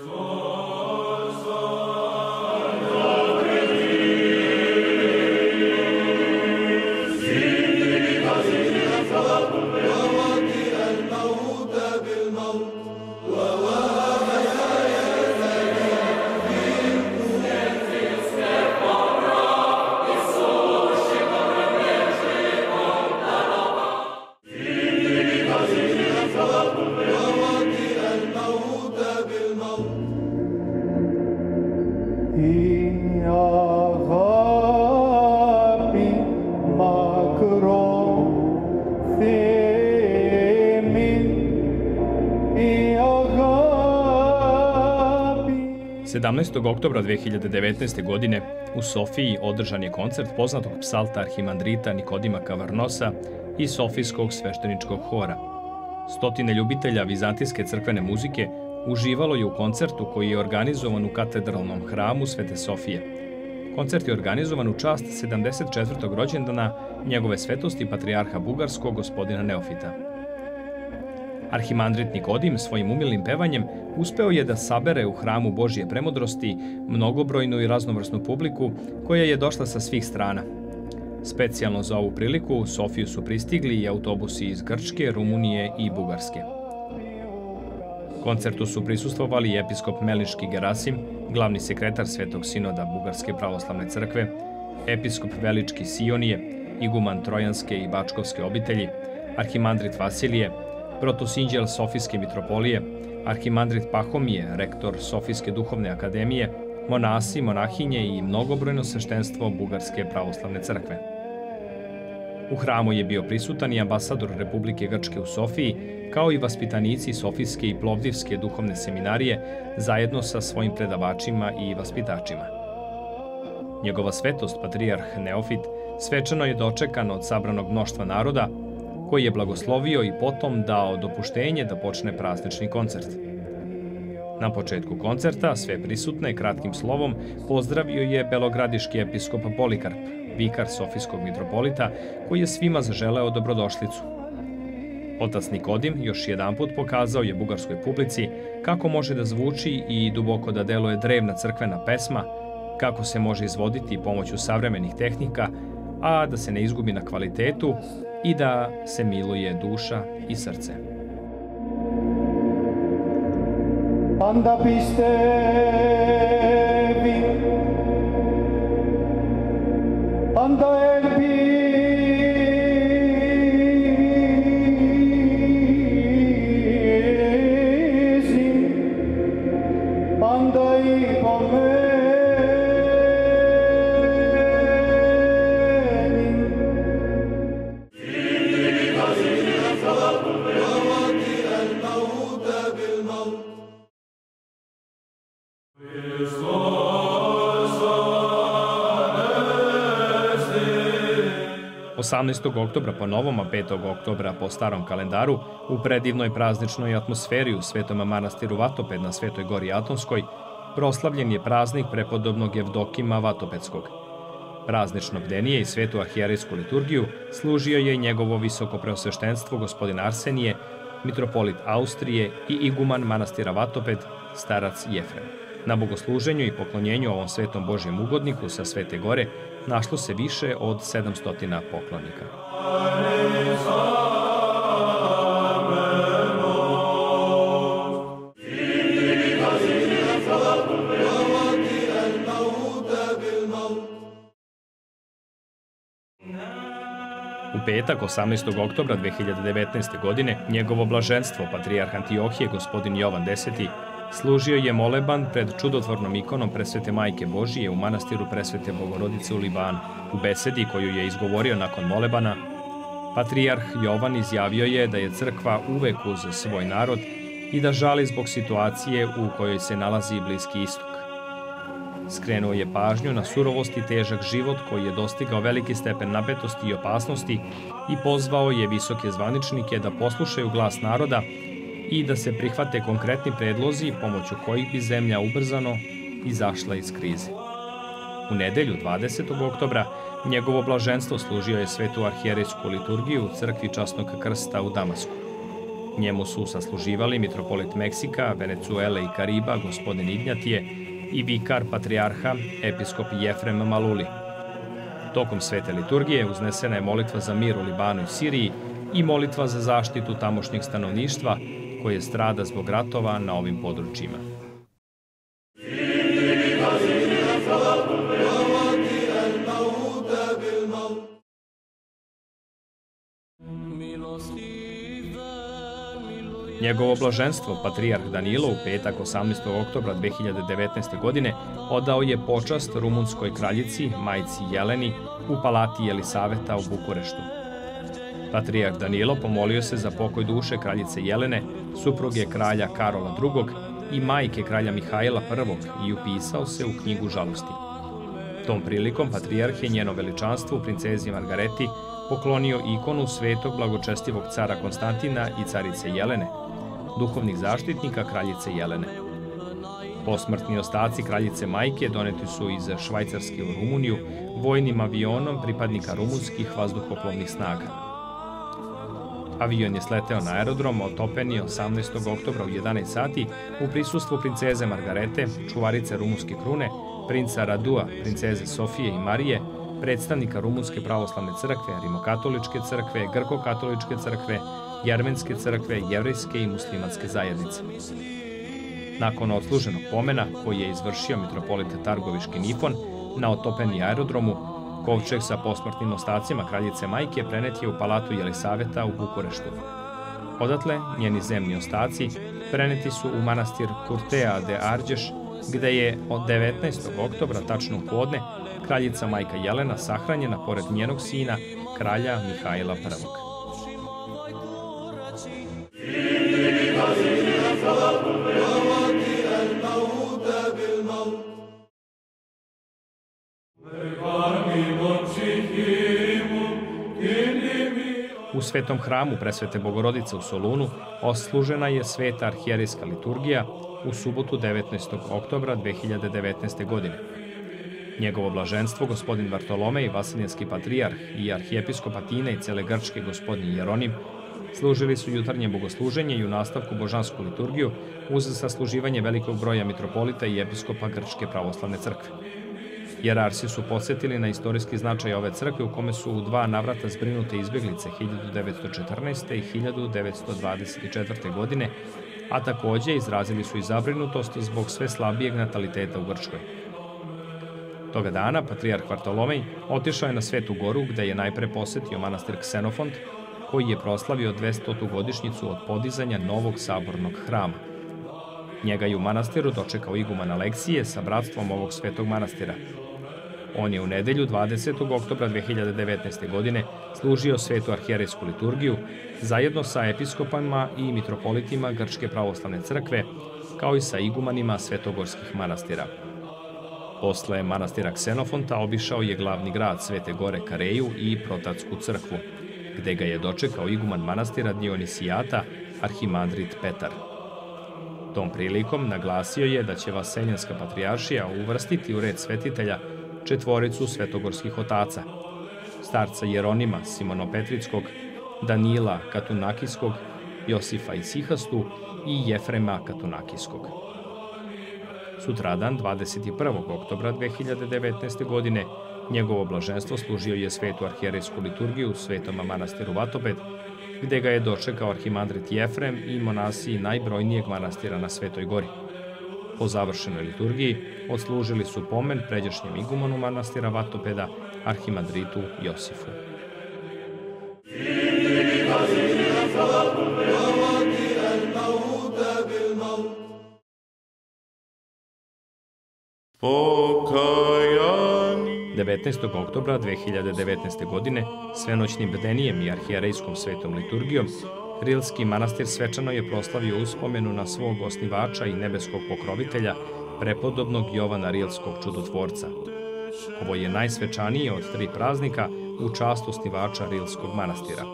for 17. oktobra 2019. godine u Sofiji održan je koncert poznatog psalta arhimandrita Nikodima Kavarnosa i Sofijskog svešteničkog hora. Stotine ljubitelja vizantijske crkvene muzike uživalo je u koncertu koji je organizovan u katedralnom hramu Svete Sofije. Koncert je organizovan u čast 74. rođendana njegove svetosti patrijarha Bugarskog gospodina Neofita. Arhimandrit Nikodim svojim umilnim pevanjem uspeo je da sabere u hramu Božje premodrosti mnogobrojnu i raznovrsnu publiku koja je došla sa svih strana. Specijalno za ovu priliku u Sofiju su pristigli i autobusi iz Grčke, Rumunije i Bugarske. Koncertu su prisustvovali i episkop Meliški Gerasim, glavni sekretar Svetog sinoda Bugarske pravoslavne crkve, episkop Velički Sionije, iguman Trojanske i Bačkovske obitelji, arhimandrit Vasilije, protosinđel Sofijske mitropolije, arhimandrit Pahomije, rektor Sofijske duhovne akademije, monasi, monahinje i mnogobrojno sveštenstvo Bugarske pravoslavne crkve. U hramu je bio prisutan i ambasador Republike Grčke u Sofiji, kao i vaspitanici Sofijske i Plovdivske duhovne seminarije zajedno sa svojim predavačima i vaspitačima. Njegova svetost, patrijarh Neofit, svečano je dočekan od sabranog mnoštva naroda, koji je blagoslovio i potom dao dopuštenje da počne praznični koncert. Na početku koncerta sve prisutne kratkim slovom pozdravio je belogradiški episkop Polikarp, vikar Sofijskog mitropolita, koji je svima zaželeo dobrodošlicu. Otac Nikodim još jedan put pokazao je bugarskoj publici kako može da zvuči i duboko da deluje drevna crkvena pesma, kako se može izvoditi pomoću savremenih tehnika, a da se ne izgubi na kvalitetu i da se miluje duša i srce. Panda piste vi, onda je 18. oktobra po novom, a 5. oktobra po starom kalendaru, u predivnoj prazničnoj atmosferi u Svetom manastiru Vatoped na Svetoj gori Atonskoj, proslavljen je praznik prepodobnog Evdokima Vatopedskog. Praznično bdenije i svetu arhijerijsku liturgiju služio je njegovo visoko preosveštenstvo gospodin Arsenije, mitropolit Austrije i iguman manastira Vatoped, starac Jefrem. Na bogosluženju i poklonjenju ovom svetom Božjem ugodniku sa Svete gore našlo se više od 700 poklonika. U petak, 18. oktobra 2019. godine, njegovo blaženstvo, patrijarh Antiohije, gospodin Jovan X, služio je moleban pred čudotvornom ikonom presvete majke Božije u manastiru presvete Bogorodice u Libanu. U besedi koju je izgovorio nakon molebana, patrijarh Jovan izjavio je da je crkva uvek uz svoj narod i da žali zbog situacije u kojoj se nalazi Bliski istok. Skrenuo je pažnju na surovost i težak život koji je dostigao veliki stepen napetosti i opasnosti i pozvao je visoke zvaničnike da poslušaju glas naroda i da se prihvate konkretni predlozi pomoću kojih bi zemlja ubrzano izašla iz krize. U nedelju 20. oktobra njegovo blaženstvo služio je svetu arhijerijsku liturgiju u crkvi Časnog krsta u Damasku. Njemu su sasluživali mitropolit Meksika, Venecuele i Kariba, gospodin Ignjatije i vikar patrijarha, episkop Jefrem Maluli. Tokom svete liturgije uznesena je molitva za mir u Libanu i Siriji i molitva za zaštitu tamošnjeg stanovništva koje strada zbog ratova na ovim područjima. Njegovo blaženstvo, patrijarh Danilo, u petak 18. oktobra 2019. godine odao je počast rumunskoj kraljici, majici Jeleni, u palati Jelisaveta u Bukureštu. Patrijarh Danilo pomolio se za pokoj duše kraljice Jelene, supruge kralja Karola II. i majke kralja Mihajla I. i upisao se u knjigu žalosti. Tom prilikom patrijarh je njeno veličanstvo princezi Margareti poklonio ikonu svetog blagočestivog cara Konstantina i carice Jelene, duhovnih zaštitnika kraljice Jelene. Posmrtni ostaci kraljice Majke doneti su iz Švajcarske u Rumuniju vojnim avionom pripadnika rumunskih vazduhoplovnih snaga. Avion je sleteo na aerodrom, otopen je 18. oktobra u 11 sati u prisustvu princeze Margarete, čuvarice rumunske krune, princa Radua, princeze Sofije i Marije, predstavnika Rumunske pravoslavne crkve, Rimokatoličke crkve, Grko-katoličke crkve, Jermenske crkve, jevrejske i muslimanske zajednice. Nakon odsluženog pomena, koji je izvršio mitropolit Targoviški Nifon na otopeni aerodromu, kovčeg sa posmrtnim ostacima kraljice majke prenet je u palatu Jelisaveta u Bukureštu. Odatle, njeni zemni ostaci preneti su u manastir Kurtea de Arđeš, gde je od 19. oktobra tačno u podne kraljica majka Jelena sahranjena pored njenog sina, kralja Mihajla I. Svetom hramu Presvete Bogorodice u Solunu oslužena je sveta arhijerijska liturgija u subotu 19. oktobra 2019. godine. Njegovo blaženstvo, gospodin Bartolomej, vasiljenski patrijarh i arhijepiskop Atine i cele Grčke gospodin Jeronim, služili su jutarnje bogosluženje i u nastavku božansku liturgiju uz sasluživanje velikog broja mitropolita i episkopa Grčke pravoslavne crkve. Jerarsi su podsjetili na istorijski značaj ove crkve u kome su u dva navrata zbrinute izbjeglice 1914. i 1924. godine, a takođe izrazili su i zabrinutost zbog sve slabijeg nataliteta u Grčkoj. Toga dana patrijarh Vartolomej otišao je na Svetu goru gde je najpre posetio manastir Ksenofont, koji je proslavio 200. godišnjicu od podizanja novog sabornog hrama. Njega je u manastiru dočekao iguman Aleksije sa bratstvom ovog svetog manastira. On je u nedelju 20. oktobra 2019. godine služio svetu arhijerejsku liturgiju zajedno sa episkopama i mitropolitima Grčke pravoslavne crkve, kao i sa igumanima svetogorskih manastira. Posle manastira Ksenofonta obišao je glavni grad Svete Gore Kareju i Protatsku crkvu, gde ga je dočekao iguman manastira Dionisijata, arhimandrit Petar. Tom prilikom naglasio je da će Vaseljanska patrijaršija uvrstiti u red svetitelja četvoricu svetogorskih otaca, starca Jeronima Simonopetrickog, Danila Katunakijskog, Josifa Isihastu i Jefrema Katunakijskog. Sutradan, 21. oktobra 2019. godine, njegovo blaženstvo služio je svetu arhijerejsku liturgiju u svetom manastiru Vatoped, gde ga je dočekao arhimandrit Jefrem i monasi najbrojnijeg manastira na Svetoj gori. Po završenoj liturgiji odslužili su pomen pređašnjem igumanu manastira Vatopeda, arhimandritu Josifu. Pokajani 19. oktobra 2019. godine svenoćnim bdenijem i arhijerejskom svetom liturgijom Rilski manastir svečano je proslavio uspomenu na svog osnivača i nebeskog pokrovitelja, prepodobnog Jovana Rilskog čudotvorca. Ovo je najsvečanije od tri praznika u čast osnivača Rilskog manastira.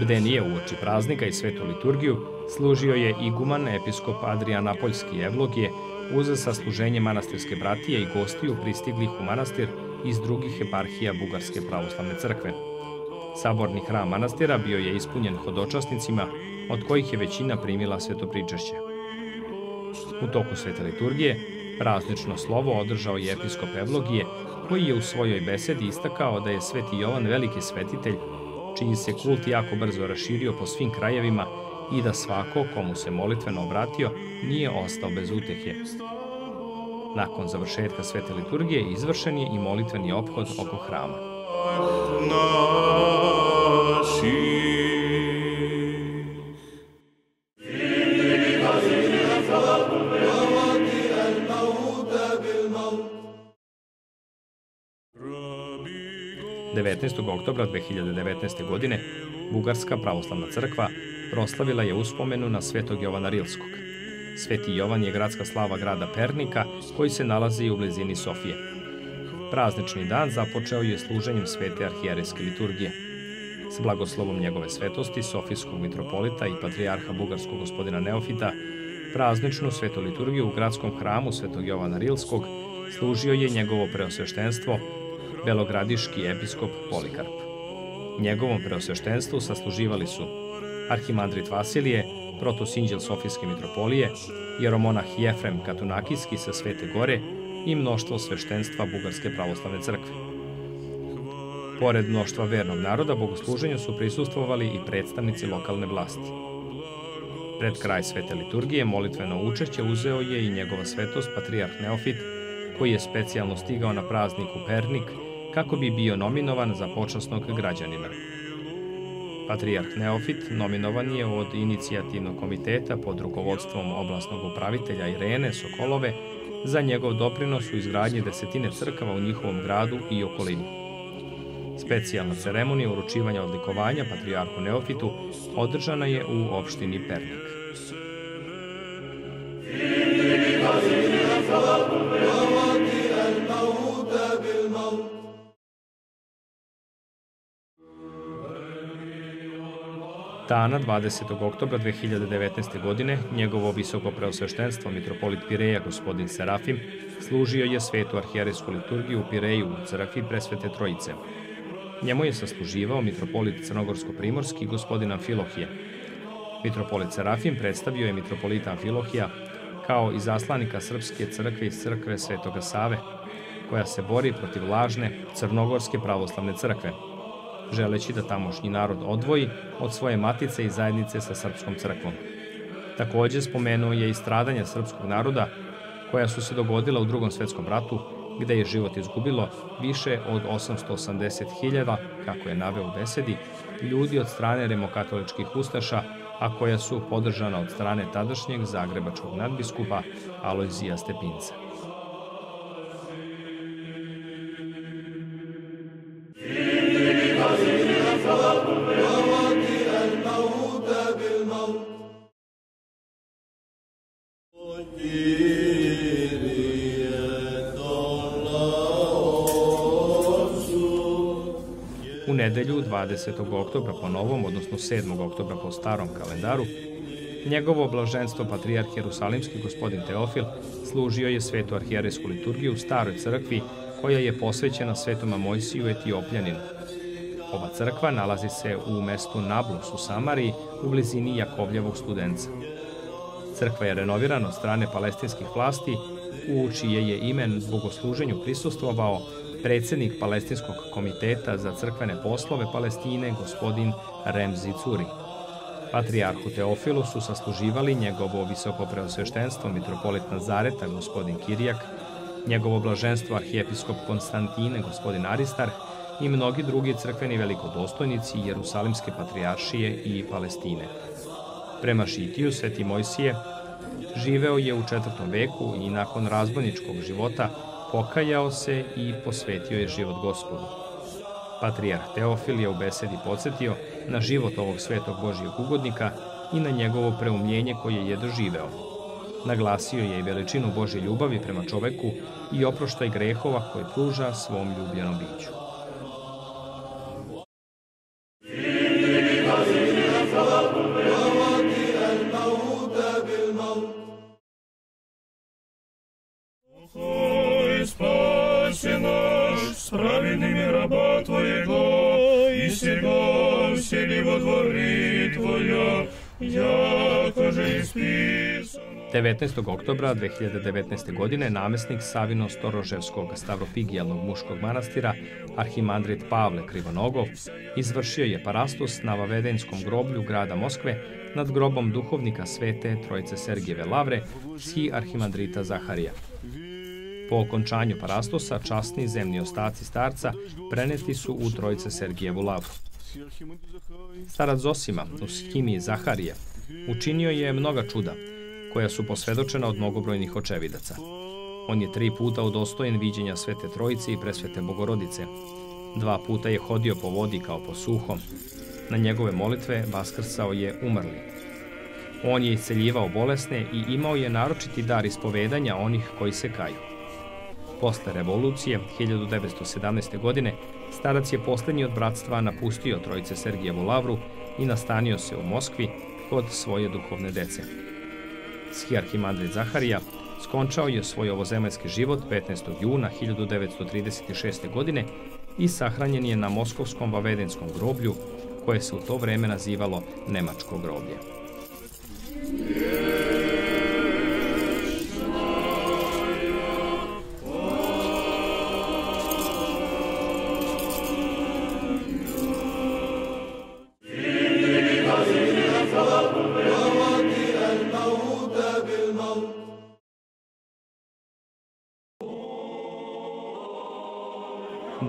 Bdenije u oči praznika i svetu liturgiju služio je iguman episkop Adrian Apoljski Evlogije uz sasluženje manastirske bratije i gostiju pristiglih u manastir iz drugih eparhija Bugarske pravoslavne crkve. Saborni hram manastira bio je ispunjen hodočasnicima, od kojih je većina primila svetopričešće. U toku svete liturgije, praznično slovo održao je episkop Evlogije, koji je u svojoj besedi istakao da je sveti Jovan veliki svetitelj, čiji se kult jako brzo raširio po svim krajevima i da svako komu se molitveno obratio nije ostao bez utehe. Nakon završetka svete liturgije izvršen je i molitveni ophod oko hrama. No. 19. oktobra 2019. godine Bugarska pravoslavna crkva proslavila je uspomenu na svetog Jovana Rilskog. Sveti Jovan je gradska slava grada Pernika, koji se nalazi u blizini Sofije. Praznični dan započeo je služenjem svete arhijerejske liturgije – S blagoslovom njegove svetosti, Sofijskog mitropolita i patrijarha bugarskog gospodina Neofita, prazničnu svetu liturgiju u gradskom hramu svetog Jovana Rilskog služio je njegovo preosveštenstvo, belogradiški episkop Polikarp. Njegovom preosveštenstvu sasluživali su arhimandrit Vasilije, protosinđel Sofijske mitropolije, jeromonah Jefrem Katunakijski sa Svete Gore i mnoštvo sveštenstva Bugarske pravoslavne crkve. Pored mnoštva vernog naroda, bogosluženju su prisustvovali i predstavnici lokalne vlasti. Pred kraj svete liturgije molitveno učešće uzeo je i njegova svetost patrijarh Neofit, koji je specijalno stigao na praznik u Pernik kako bi bio nominovan za počasnog građanina. Patrijarh Neofit nominovan je od inicijativnog komiteta pod rukovodstvom oblasnog upravitelja Irene Sokolove za njegov doprinos u izgradnji desetine crkava u njihovom gradu i okolini. Specijalna ceremonija uručivanja odlikovanja Patrijarhu Neofitu održana je u opštini Pernik. Dana 20. oktobra 2019. godine njegovo visoko preosveštenstvo mitropolit Pireja gospodin Serafim služio je svetu arhijeresku liturgiju u Pireju u crkvi presvete Trojice. Njemu je sasluživao mitropolit Crnogorsko-Primorski gospodin Amfilohije. Mitropolit Serafim predstavio je mitropolita Amfilohija kao i zaslanika Srpske crkve iz crkve Svetoga Save, koja se bori protiv lažne Crnogorske pravoslavne crkve, želeći da tamošnji narod odvoji od svoje matice i zajednice sa srpskom crkvom. Takođe spomenuo je i stradanja srpskog naroda koja su se dogodila u drugom svetskom ratu, gde je život izgubilo više od 880.000, kako je naveo u besedi, ljudi od strane remokatoličkih ustaša, a koja su podržana od strane tadašnjeg zagrebačkog nadbiskupa Alojzija Stepinca. 20. oktobra po novom, odnosno 7. oktobra po starom kalendaru, njegovo blaženstvo patrijarh Jerusalimski gospodin Teofil služio je svetu arhijerejsku liturgiju u staroj crkvi koja je posvećena svetoma Mojsiju Etiopljaninu. Ova crkva nalazi se u mestu Nablus u Samariji u blizini Jakovljevog studenca. Crkva je renovirana od strane palestinskih vlasti, u čije je imen bogosluženju prisustvovao predsednik Palestinskog komiteta za crkvene poslove Palestine, gospodin Remzi Curi. Patrijarhu Teofilu su sasluživali njegovo visoko preosveštenstvo mitropolit Nazareta, gospodin Kirijak, njegovo blaženstvo arhijepiskop Konstantine, gospodin Aristar i mnogi drugi crkveni velikodostojnici Jerusalimske patrijaršije i Palestine. Prema Šitiju, Sveti Mojsije živeo je u četvrtom veku i nakon razbojničkog života pokajao se i posvetio je život gospodu. Patrijarh Teofil je u besedi podsjetio na život ovog svetog Božijeg ugodnika i na njegovo preumljenje koje je doživeo. Naglasio je i veličinu Božje ljubavi prema čoveku i oproštaj grehova koje pruža svom ljubljenom biću. 19. oktobra 2019. godine namesnik Savino Storoževskog stavropigijalnog muškog manastira Arhimandrit Pavle Krivonogov izvršio je parastos na Vavedenskom groblju grada Moskve nad grobom duhovnika svete Trojice Sergijeve Lavre, sji Arhimandrita Zaharija. Po okončanju parastosa, časni zemni ostaci starca preneti su u Trojice Sergijevu lavru. Starac Zosima, u schimiji Zaharije, učinio je mnoga čuda, koja su posvedočena od mnogobrojnih očevidaca. On je tri puta udostojen viđenja Svete Trojice i Presvete Bogorodice. Dva puta je hodio po vodi kao po suhom. Na njegove molitve vaskrsao je umrli. On je isceljivao bolesne i imao je naročiti dar ispovedanja onih koji se kaju. Posle revolucije, 1917. godine, starac je poslednji od bratstva napustio Trojice Sergijevu lavru i nastanio se u Moskvi kod svoje duhovne dece. Schiarhimandrit Zaharija skončao je svoj ovozemaljski život 15. juna 1936. godine i sahranjen je na Moskovskom Vavedenskom groblju, koje se u to vreme nazivalo Nemačko groblje.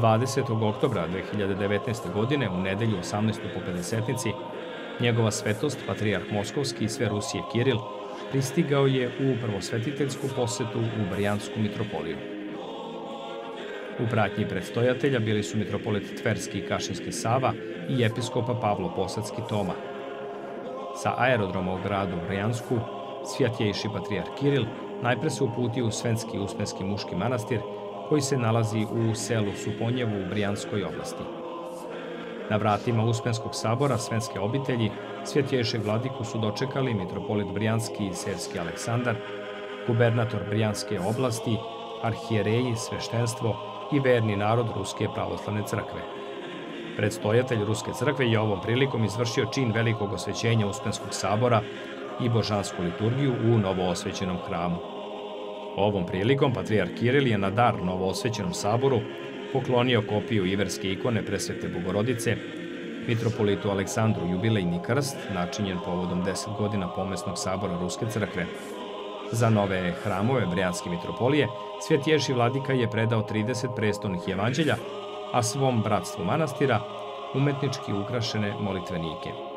20. oktobra 2019. godine, u nedelju 18. po 50 njegova svetost, patrijarh Moskovski i sve Rusije Kiril, pristigao je u prvosvetiteljsku posetu u Brijansku mitropoliju. U pratnji predstojatelja bili su mitropolit Tverski i Kašinski Sava i episkopa Pavlo Posacki Toma. Sa aerodroma u gradu Brijansku, svjatjejši patrijarh Kiril najpre se uputio u Svenski uspenski muški manastir koji se nalazi u selu Suponjevu u Brijanskoj oblasti. Na vratima Uspenskog sabora Svenske obitelji Svjetješeg vladiku su dočekali mitropolit Brijanski i Serski Aleksandar, gubernator Brijanske oblasti, arhijereji, sveštenstvo i verni narod Ruske pravoslavne crkve. Predstojatelj Ruske crkve je ovom prilikom izvršio čin velikog osvećenja Uspenskog sabora i božansku liturgiju u novoosvećenom hramu. Ovom prilikom Patrijar Kiril je na dar novoosvećenom saboru poklonio kopiju iverske ikone presvete Bogorodice, mitropolitu Aleksandru jubilejni krst, načinjen povodom 10 godina pomesnog sabora Ruske crkve. Za nove hramove Brijanske mitropolije, Svjetješi vladika je predao 30 prestolnih evanđelja, a svom bratstvu manastira umetnički ukrašene molitvenike.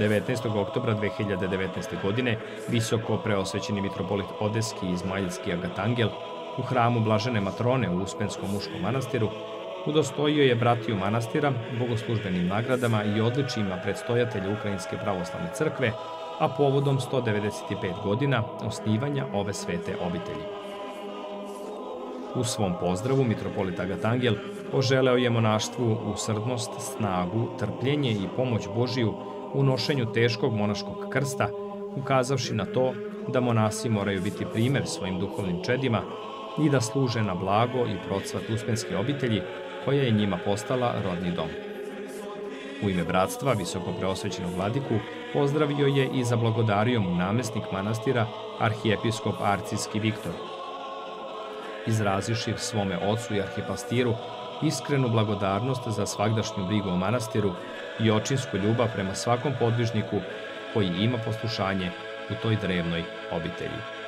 19. oktobra 2019. godine visoko preosvećeni mitropolit Odeski i Izmailski Agatangel u hramu Blažene Matrone u Uspenskom muškom manastiru udostojio je bratiju manastira bogoslužbenim nagradama i odličima predstojatelja Ukrajinske pravoslavne crkve, a povodom 195 godina osnivanja ove svete obitelji. U svom pozdravu mitropolit Agatangel poželeo je monaštvu usrdnost, snagu, trpljenje i pomoć Božiju u nošenju teškog monaškog krsta, ukazavši na to da monasi moraju biti primer svojim duhovnim čedima i da služe na blago i procvat uspenske obitelji, koja je njima postala rodni dom. U ime bratstva visoko preosvećenog vladiku pozdravio je i zablagodario mu namestnik manastira arhijepiskop Arcijski Viktor. Izraziši svome ocu i arhipastiru iskrenu blagodarnost za svagdašnju brigu o manastiru i očinsku ljubav prema svakom podvižniku koji ima poslušanje u toj drevnoj obitelji.